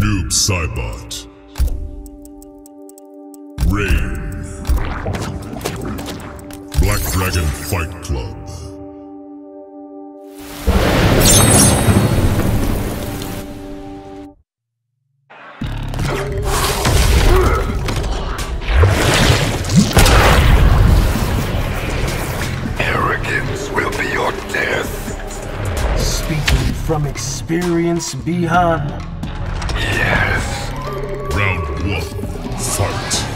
Noob Saibot. Rain. Black Dragon Fight Club. from experience, Bihan. Round one. Fight.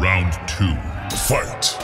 Round two. Fight.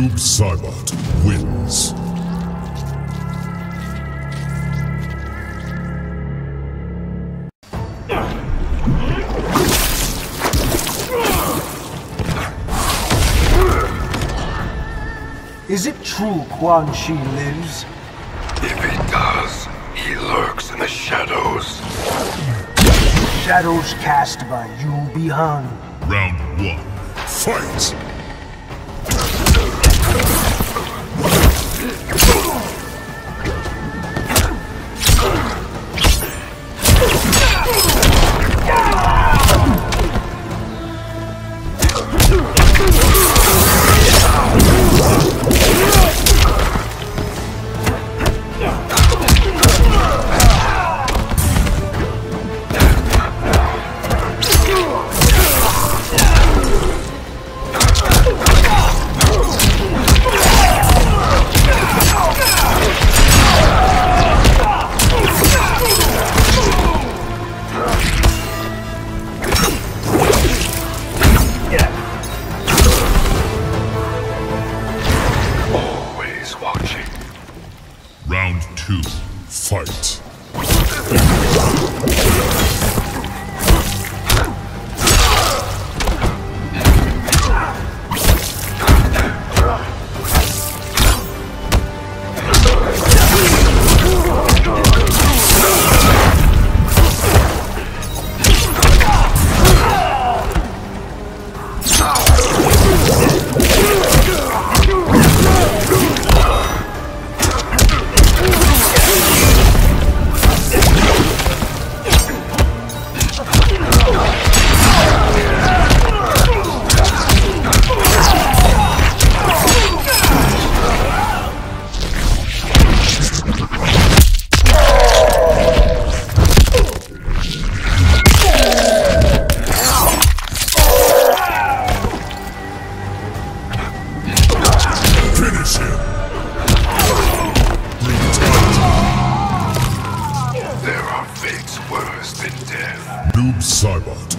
Noob Saibot wins. Is it true Quan Chi lives? If he does, he lurks in the shadows. Shadows cast by you, Bihan. Round one. Fight. Fight. Noob.